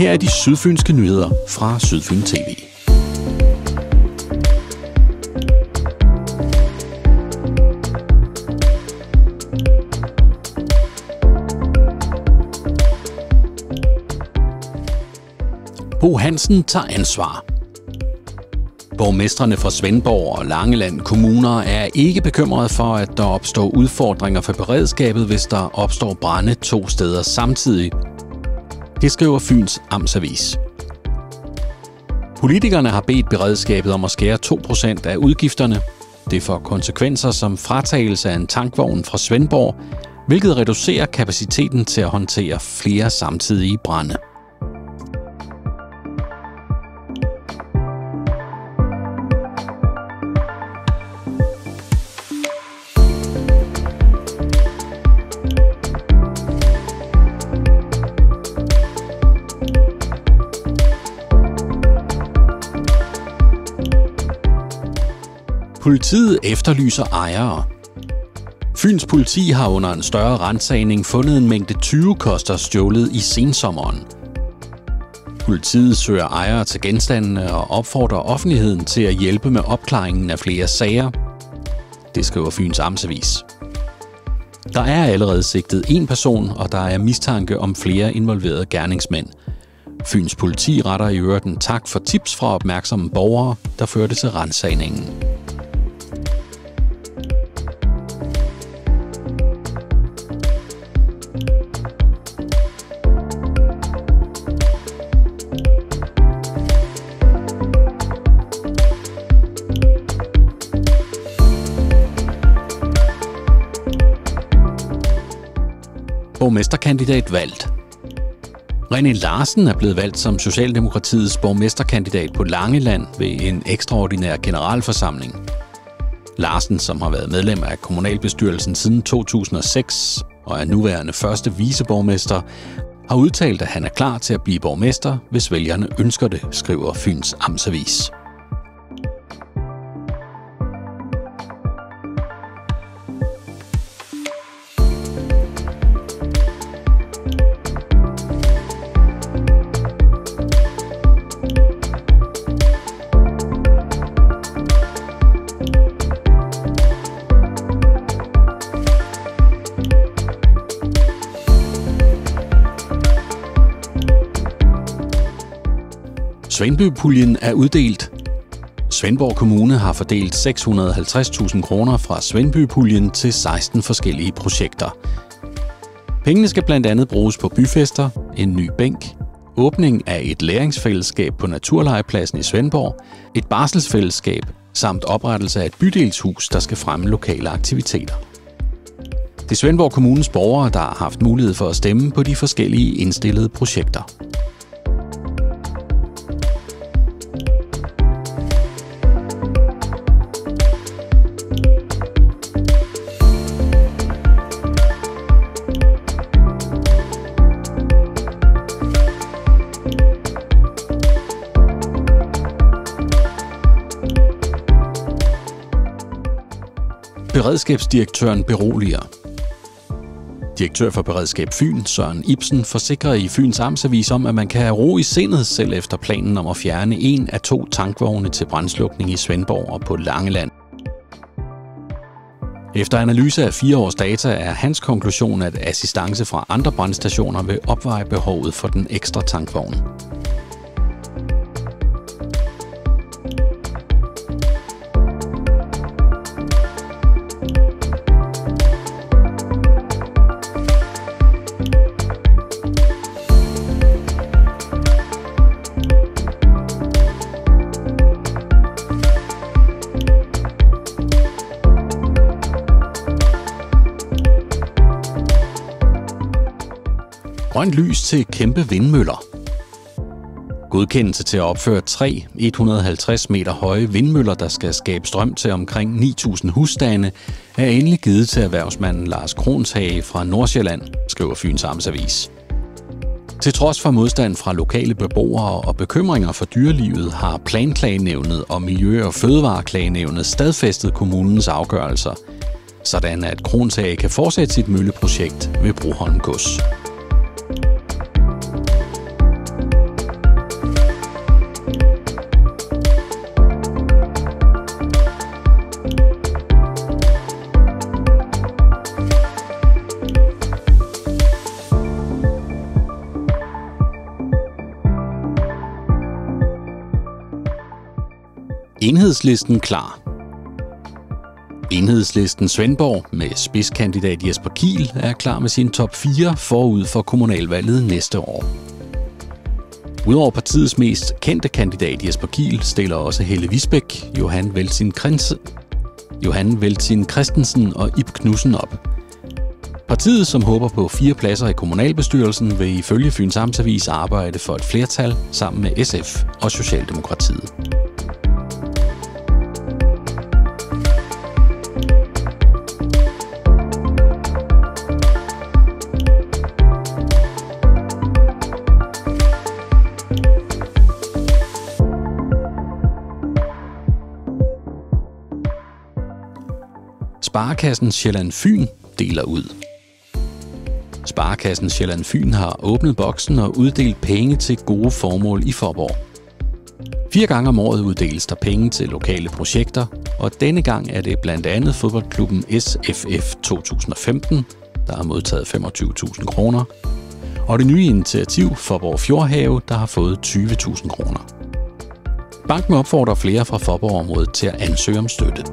Her er de sydfynske nyheder fra Sydfyn TV. Bo Hansen tager ansvar. Borgmestrene fra Svendborg og Langeland kommuner er ikke bekymrede for, at der opstår udfordringer for beredskabet, hvis der opstår brænde to steder samtidig. Det skriver Fyns Amtsavis. Politikerne har bedt beredskabet om at skære 2% af udgifterne. Det får konsekvenser som fratagelse af en tankvogn fra Svendborg, hvilket reducerer kapaciteten til at håndtere flere samtidige brænde. Politiet efterlyser ejere. Fyns politi har under en større rensagning fundet en mængde 20 koster stjålet i sensommeren. Politiet søger ejere til genstandene og opfordrer offentligheden til at hjælpe med opklaringen af flere sager. Det skriver Fyns Amtsavis. Der er allerede sigtet en person, og der er mistanke om flere involverede gerningsmænd. Fyns politi retter i øvrigt en tak for tips fra opmærksomme borgere, der førte til rensagningen. Borgmesterkandidat valgt. René Larsen er blevet valgt som Socialdemokratiets borgmesterkandidat på Langeland ved en ekstraordinær generalforsamling. Larsen, som har været medlem af kommunalbestyrelsen siden 2006 og er nuværende første viceborgmester, har udtalt, at han er klar til at blive borgmester, hvis vælgerne ønsker det, skriver Fyns Amtsavis. Svendbypuljen er uddelt. Svendborg Kommune har fordelt 650.000 kroner fra Svendbypuljen til 16 forskellige projekter. Pengene skal blandt andet bruges på byfester, en ny bænk, åbning af et læringsfællesskab på Naturlegepladsen i Svendborg, et barselsfællesskab samt oprettelse af et bydelshus, der skal fremme lokale aktiviteter. Det er Svendborg Kommunes borgere, der har haft mulighed for at stemme på de forskellige indstillede projekter. Beredskabsdirektøren beroliger. Direktør for Beredskab Fyn, Søren Ibsen, forsikrer i Fyns Amtsavis om, at man kan have ro i sindet selv efter planen om at fjerne en af to tankvogne til brændslukning i Svendborg og på Langeland. Efter analyse af fire års data er hans konklusion, at assistance fra andre brandstationer vil opveje behovet for den ekstra tankvogn. Grønt lys til kæmpe vindmøller. Godkendelse til at opføre tre 150 meter høje vindmøller, der skal skabe strøm til omkring 9.000 husstande, er endelig givet til erhvervsmanden Lars Kronshage fra Nordsjælland, skriver Fyns Amtsavis. Til trods for modstand fra lokale beboere og bekymringer for dyrelivet, har Planklagenævnet og Miljø- og Fødevareklagenævnet stadfæstet kommunens afgørelser, sådan at Kronshage kan fortsætte sit mølleprojekt ved Broholm Gods. Enhedslisten klar. Enhedslisten Svendborg med spidskandidat Jesper Kiel er klar med sin top 4 forud for kommunalvalget næste år. Udover partiets mest kendte kandidat Jesper Kiel stiller også Helle Visbæk, Johan Velsin Krins, Johan Velsin Christensen og Ib Knudsen op. Partiet, som håber på fire pladser i kommunalbestyrelsen, vil ifølge Fyns Amtsavis arbejde for et flertal sammen med SF og Socialdemokratiet. Sparkassen Sjælland Fyn deler ud. Sparkassen Sjælland Fyn har åbnet boksen og uddelt penge til gode formål i Forborg. Fire gange om året uddeles der penge til lokale projekter, og denne gang er det blandt andet fodboldklubben SFF 2015, der har modtaget 25.000 kroner, og det nye initiativ Forborg Fjordhave, der har fået 20.000 kroner. Banken opfordrer flere fra Forborg-området til at ansøge om støtte.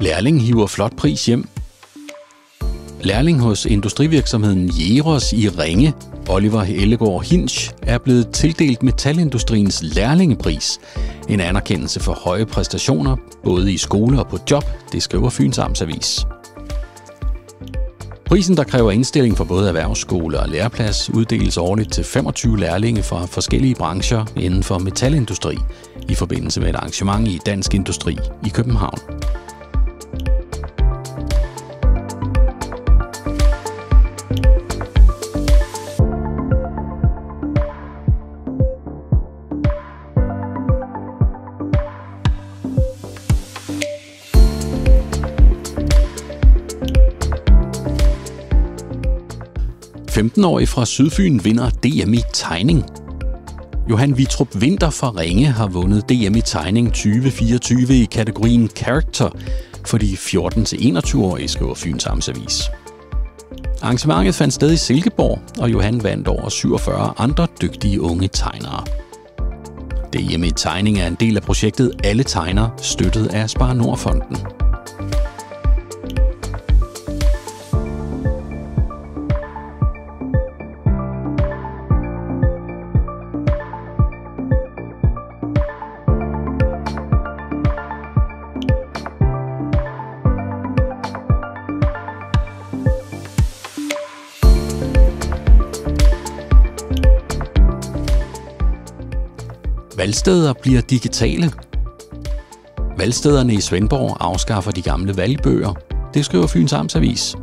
Lærling hiver flot pris hjem. Lærling hos industrivirksomheden Jeros i Ringe, Oliver Ellegaard Hinch, er blevet tildelt metalindustriens lærlingepris. En anerkendelse for høje præstationer, både i skole og på job, det skriver Fyns Amtsavis. Prisen, der kræver indstilling for både erhvervsskole og læreplads, uddeles årligt til 25 lærlinge fra forskellige brancher inden for metalindustri i forbindelse med et arrangement i Dansk Industri i København. 15-årig fra Sydfyn vinder DM i tegning. Johan Vitrup Vinter fra Ringe har vundet DM i tegning 2024 i kategorien Character for de 14-21-årige, skriver Fyns Amtsavis. Arrangementet fandt sted i Silkeborg, og Johan vandt over 47 andre dygtige unge tegnere. DM i tegning er en del af projektet Alle Tegner, støttet af Spar Nordfonden. Valgsteder bliver digitale. Valgstederne i Svendborg afskaffer de gamle valgbøger. Det skriver Fyns Amtsavis.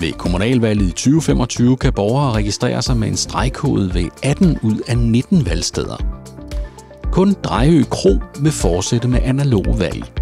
Ved kommunalvalget i 2025 kan borgere registrere sig med en stregkode ved 18 ud af 19 valgsteder. Kun Drejø Kro vil fortsætte med analoge valg.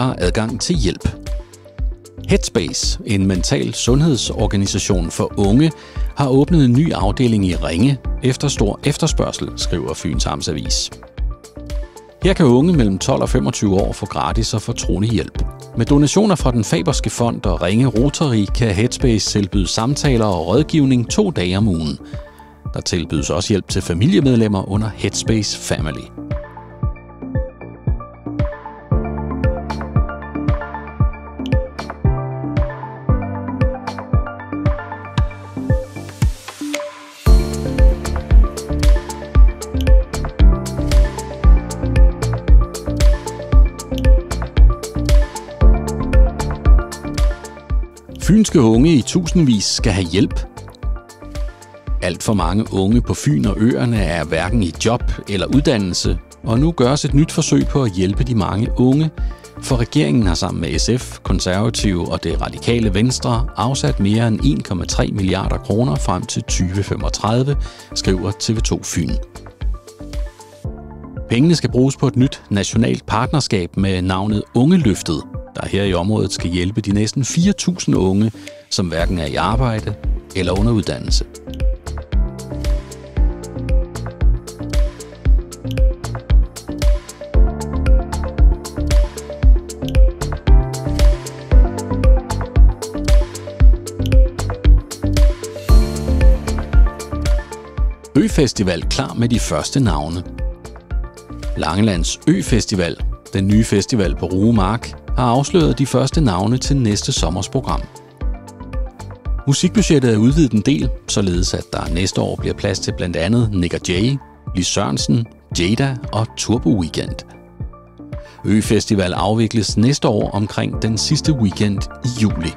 Lettere adgang til hjælp. Headspace, en mental sundhedsorganisation for unge, har åbnet en ny afdeling i Ringe efter stor efterspørgsel, skriver Fyns Amtsavis. Her kan unge mellem 12 og 25 år få gratis og fortrolig hjælp. Med donationer fra den Faberske Fond og Ringe Rotary kan Headspace tilbyde samtaler og rådgivning to dage om ugen. Der tilbydes også hjælp til familiemedlemmer under Headspace Family. Fynske unge i tusindvis skal have hjælp. Alt for mange unge på Fyn og øerne er hverken i job eller uddannelse, og nu gøres et nyt forsøg på at hjælpe de mange unge, for regeringen har sammen med SF, Konservative og det radikale Venstre afsat mere end 1,3 milliarder kroner frem til 2035, skriver TV2 Fyn. Pengene skal bruges på et nyt nationalt partnerskab med navnet Ungeløftet, der her i området skal hjælpe de næsten 4.000 unge, som hverken er i arbejde eller under uddannelse. Øfestival klar med de første navne. Langelands Øfestival, den nye festival på Rue Mark, har afsløret de første navne til næste sommers program. Musikbudgettet er udvidet en del, således at der næste år bliver plads til blandt andet Nick Jay, Lis Sørensen, Jada og Turbo Weekend. Øfestival afvikles næste år omkring den sidste weekend i juli.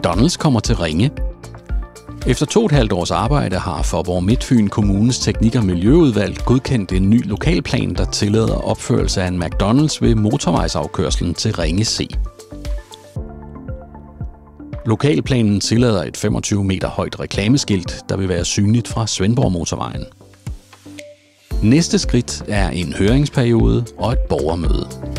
McDonald's kommer til Ringe. Efter to og et halvt års arbejde har Forborg Midtfyn Kommunes Teknik- og Miljøudvalg godkendt en ny lokalplan, der tillader opførelse af en McDonald's ved motorvejsafkørslen til Ringe C. Lokalplanen tillader et 25 meter højt reklameskilt, der vil være synligt fra Svendborg Motorvejen. Næste skridt er en høringsperiode og et borgermøde.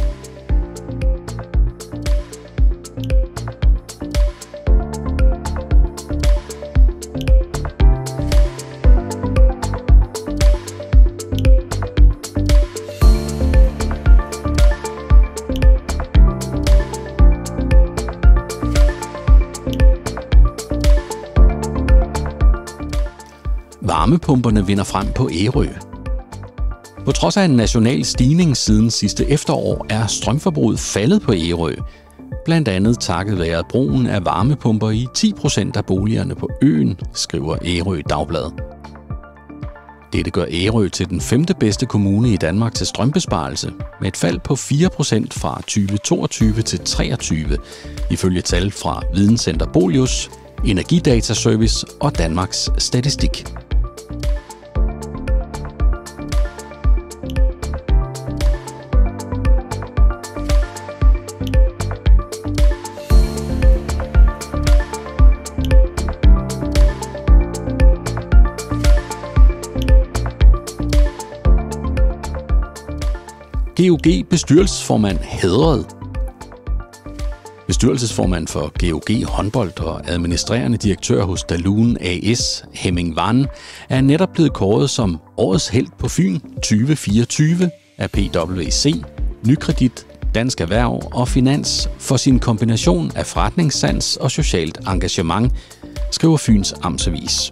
Varmepumperne vinder frem på Ærø. På trods af en national stigning siden sidste efterår, er strømforbruget faldet på Ærø. Blandt andet takket være brugen af varmepumper i 10% af boligerne på øen, skriver Ærø Dagblad. Dette gør Ærø til den femte bedste kommune i Danmark til strømbesparelse, med et fald på 4% fra 2022 til 2023, ifølge tal fra Videnscenter Bolius, Energidataservice og Danmarks Statistik. GOG bestyrelsesformand hedret. Bestyrelsesformand for GOG håndbold og administrerende direktør hos Dalun AS, Hemming Van, er netop blevet kåret som årets held på Fyn 2024 af PwC, Nykredit, Dansk Erhverv og Finans for sin kombination af forretningssans og socialt engagement, skriver Fyns Amtsavis.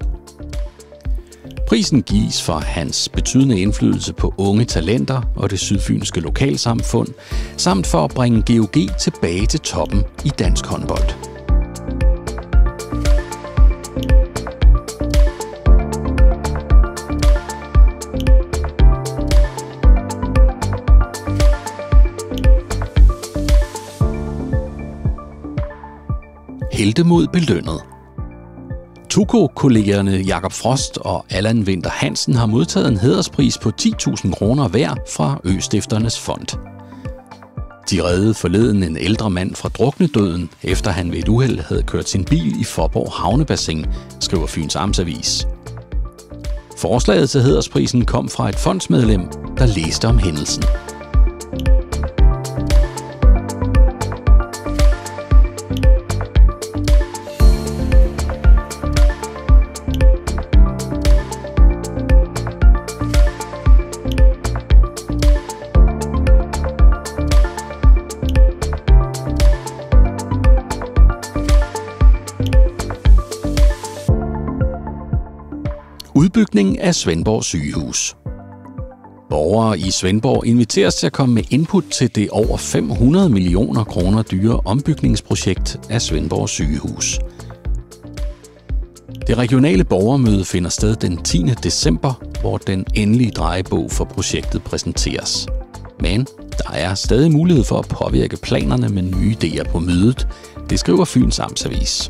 Prisen gives for hans betydende indflydelse på unge talenter og det sydfynske lokalsamfund, samt for at bringe GOG tilbage til toppen i dansk håndbold. Heltemod belønnet. Tuko-kollegerne Jakob Frost og Allan Winter Hansen har modtaget en hæderspris på 10.000 kroner hver fra Østifternes Fond. De reddede forleden en ældre mand fra druknedøden, efter han ved et uheld havde kørt sin bil i Forborg Havnebassin, skriver Fyns Amtsavis. Forslaget til hædersprisen kom fra et fondsmedlem, der læste om hændelsen. Udbygning af Svendborg sygehus. Borgere i Svendborg inviteres til at komme med input til det over 500 millioner kroner dyre ombygningsprojekt af Svendborg sygehus. Det regionale borgermøde finder sted den 10. december, hvor den endelige drejebog for projektet præsenteres. Men der er stadig mulighed for at påvirke planerne med nye idéer på mødet, det skriver Fyns Amtsavis.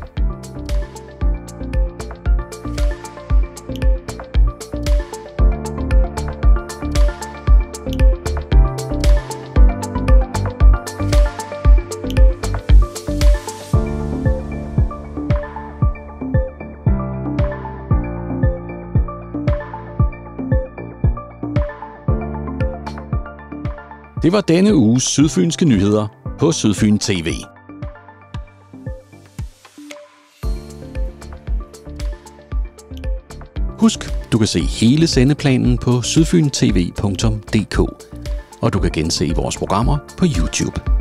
Det var denne uges Sydfynske Nyheder på Sydfyn TV. Husk, du kan se hele sendeplanen på sydfyntv.dk, og du kan gense vores programmer på YouTube.